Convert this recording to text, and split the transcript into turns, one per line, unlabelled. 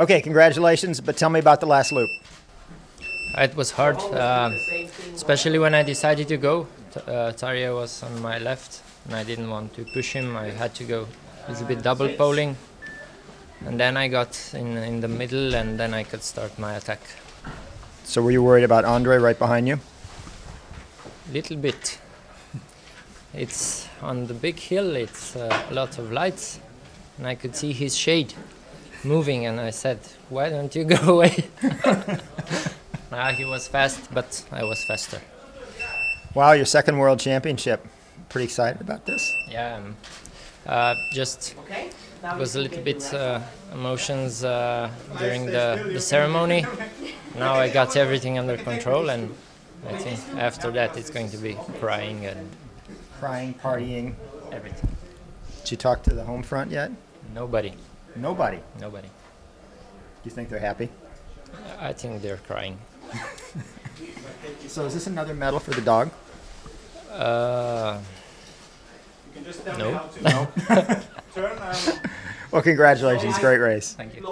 Okay, congratulations, but tell me about the last loop.
It was hard, uh, especially when I decided to go. Uh, Tarjei was on my left, and I didn't want to push him. I had to go. It's a bit double poling, and then I got in in the middle, and then I could start my attack.
So were you worried about Andre right behind you?
A little bit. It's on the big hill. It's uh, a lot of lights, and I could see his shade moving, and I said, "Why don't you go away?" Ah, he was fast, but I was faster.
Wow, your second world championship. Pretty excited about this?
Yeah, um, uh, just was a little bit uh, emotions uh, during the, the ceremony. Now I got everything under control, and I think after that it's going to be crying and
Crying, partying.
everything.
Did you talk to the home front yet?
Nobody,
Nobody.
nobody.
Do you think they're happy?
I think they're crying.
So is this another medal for the dog?
Uh, no.
Well, congratulations. Great race.
Thank you.